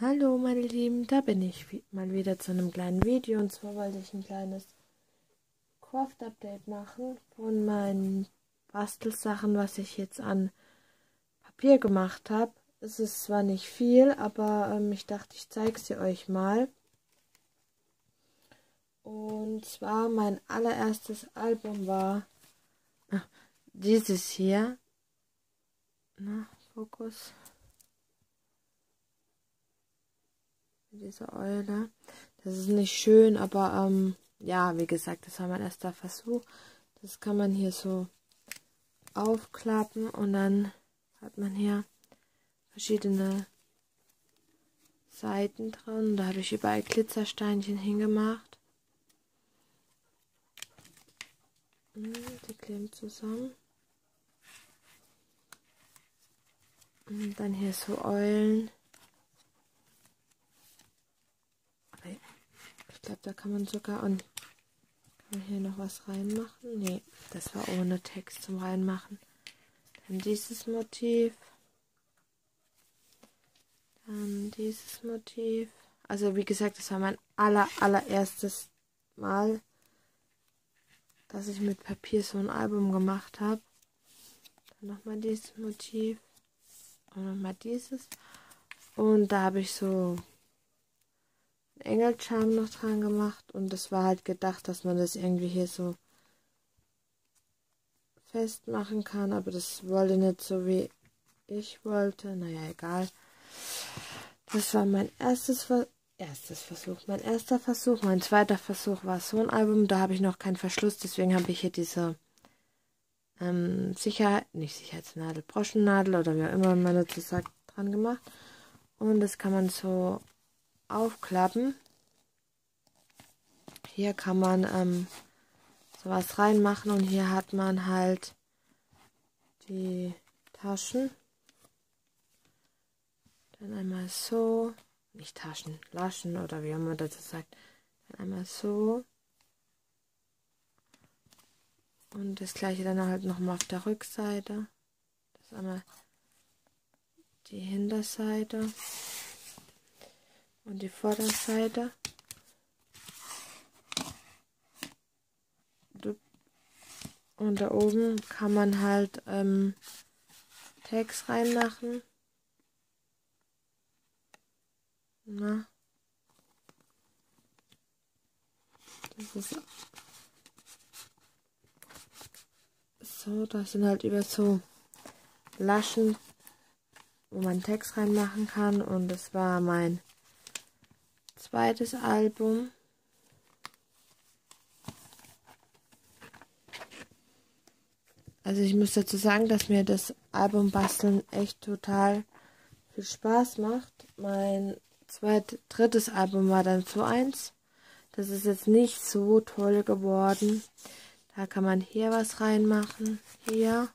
Hallo meine Lieben, da bin ich mal wieder zu einem kleinen Video und zwar wollte ich ein kleines Craft Update machen von meinen Bastelsachen, was ich jetzt an Papier gemacht habe. Es ist zwar nicht viel, aber ähm, ich dachte, ich zeige sie euch mal. Und zwar mein allererstes Album war ach, dieses hier. Na, Fokus. Diese Eule. Das ist nicht schön, aber ähm, ja, wie gesagt, das war mein erster Versuch. Das kann man hier so aufklappen und dann hat man hier verschiedene Seiten drin. Da habe ich überall Glitzersteinchen hingemacht. Hm, die kleben zusammen. Und dann hier so Eulen. Glaube, da kann man sogar und kann man hier noch was reinmachen. Nee, das war ohne Text zum reinmachen. Dann dieses Motiv. Dann dieses Motiv. Also wie gesagt, das war mein aller allererstes Mal, dass ich mit Papier so ein Album gemacht habe. Dann nochmal dieses Motiv. Und nochmal dieses. Und da habe ich so Engelcharm noch dran gemacht und es war halt gedacht, dass man das irgendwie hier so festmachen kann, aber das wollte nicht so wie ich wollte. Naja, egal. Das war mein erstes, Ver erstes Versuch. Mein erster Versuch. Mein zweiter Versuch war so ein Album. Da habe ich noch keinen Verschluss, deswegen habe ich hier diese ähm, Sicherheit, nicht Sicherheitsnadel, Broschennadel oder wie auch immer man dazu sagt, dran gemacht. Und das kann man so aufklappen. Hier kann man ähm, sowas reinmachen und hier hat man halt die Taschen. Dann einmal so, nicht Taschen, Laschen oder wie man dazu sagt. Dann einmal so. Und das gleiche dann halt nochmal auf der Rückseite. Das einmal die Hinterseite und die Vorderseite. Und da oben kann man halt ähm, Tags reinmachen. Na. Das ist so, das sind halt über so Laschen, wo man Text reinmachen kann. Und das war mein zweites Album. Also ich muss dazu sagen, dass mir das Album basteln echt total viel Spaß macht. Mein zweit, drittes Album war dann so eins. Das ist jetzt nicht so toll geworden. Da kann man hier was reinmachen. Hier.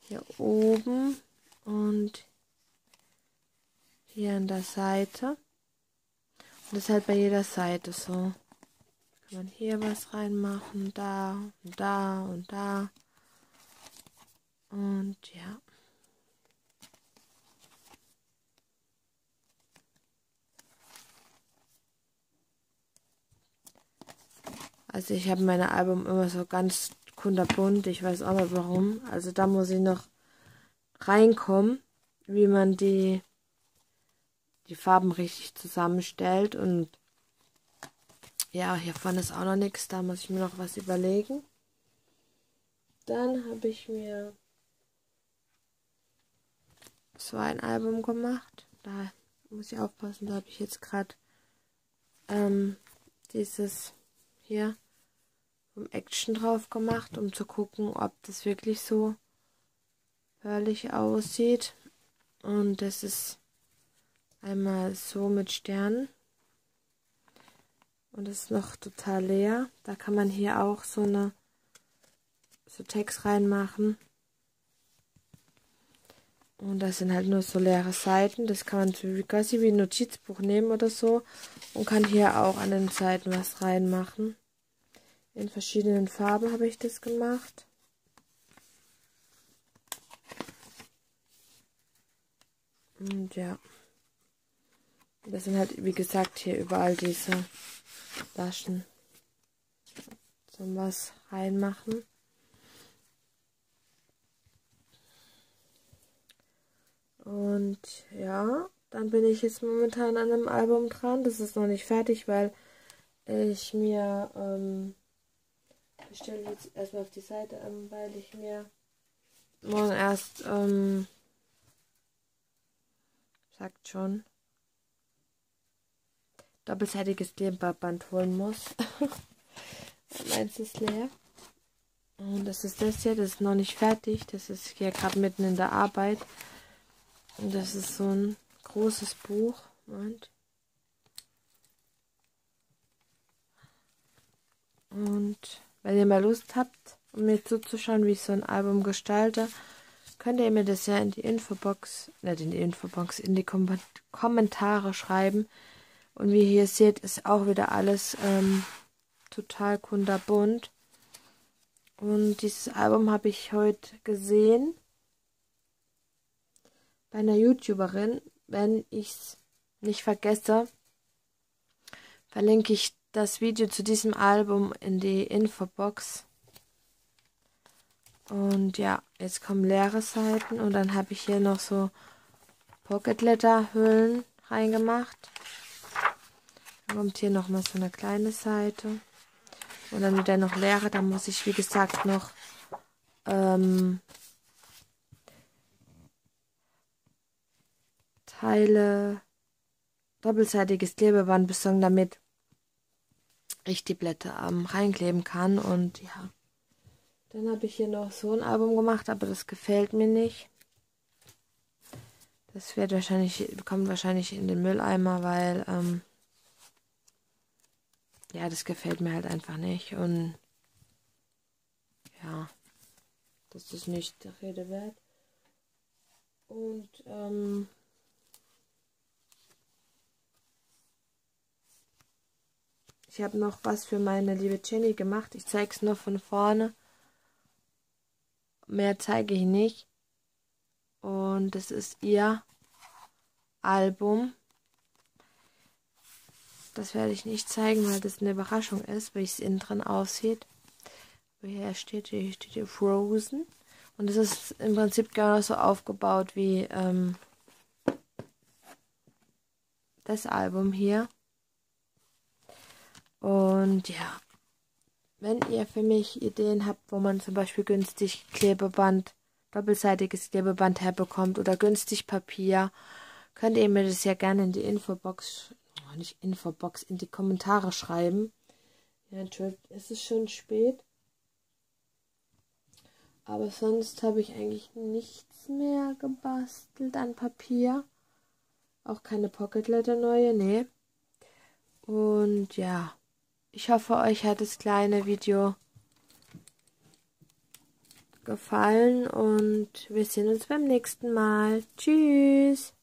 Hier oben. Und hier an der Seite. Das ist halt bei jeder Seite so. Kann man hier was reinmachen, da und da und da. Und ja. Also ich habe meine Album immer so ganz kunterbunt. Ich weiß auch nicht warum. Also da muss ich noch reinkommen, wie man die die Farben richtig zusammenstellt. Und ja, hier vorne ist auch noch nichts. Da muss ich mir noch was überlegen. Dann habe ich mir so ein Album gemacht. Da muss ich aufpassen. Da habe ich jetzt gerade ähm, dieses hier vom Action drauf gemacht, um zu gucken, ob das wirklich so herrlich aussieht. Und das ist Einmal so mit Sternen. Und ist noch total leer. Da kann man hier auch so eine so Text reinmachen. Und das sind halt nur so leere Seiten. Das kann man so quasi wie ein Notizbuch nehmen oder so. Und kann hier auch an den Seiten was reinmachen. In verschiedenen Farben habe ich das gemacht. Und ja. Das sind halt, wie gesagt, hier überall diese Flaschen zum was reinmachen. Und ja, dann bin ich jetzt momentan an einem Album dran. Das ist noch nicht fertig, weil ich mir, ähm, ich stelle jetzt erstmal auf die Seite an, weil ich mir morgen erst, ähm, sagt schon, doppelseitiges Klebeband holen muss. Meins ist leer. Und das ist das hier, das ist noch nicht fertig. Das ist hier gerade mitten in der Arbeit. Und das ist so ein großes Buch. Und, und wenn ihr mal Lust habt, um mir zuzuschauen, wie ich so ein Album gestalte, könnt ihr mir das ja in die Infobox, nicht in die Infobox, in die Kom Kommentare schreiben. Und wie ihr hier seht, ist auch wieder alles ähm, total kunderbunt. Und dieses Album habe ich heute gesehen bei einer YouTuberin. Wenn ich es nicht vergesse, verlinke ich das Video zu diesem Album in die Infobox. Und ja, jetzt kommen leere Seiten und dann habe ich hier noch so Pocket Letter Hüllen reingemacht. Kommt hier nochmal so eine kleine Seite. Und dann wieder noch leere. Da muss ich, wie gesagt, noch ähm, Teile doppelseitiges Klebeband besorgen, damit ich die Blätter ähm, reinkleben kann. Und ja, dann habe ich hier noch so ein Album gemacht, aber das gefällt mir nicht. Das wird wahrscheinlich, kommt wahrscheinlich in den Mülleimer, weil ähm, ja, das gefällt mir halt einfach nicht. Und ja, das ist nicht der Rede wert. Und ähm, ich habe noch was für meine liebe Jenny gemacht. Ich zeige es nur von vorne. Mehr zeige ich nicht. Und das ist ihr Album. Das werde ich nicht zeigen, weil das eine Überraschung ist, wie es innen drin aussieht. Aber hier steht, hier steht hier Frozen. Und es ist im Prinzip genauso aufgebaut wie ähm, das Album hier. Und ja, wenn ihr für mich Ideen habt, wo man zum Beispiel günstig Klebeband, doppelseitiges Klebeband herbekommt oder günstig Papier, könnt ihr mir das ja gerne in die Infobox noch nicht Infobox in die Kommentare schreiben. Ja, Entschuldigung, es ist schon spät. Aber sonst habe ich eigentlich nichts mehr gebastelt an Papier. Auch keine Pocketletter neue, nee. Und ja, ich hoffe, euch hat das kleine Video gefallen und wir sehen uns beim nächsten Mal. Tschüss.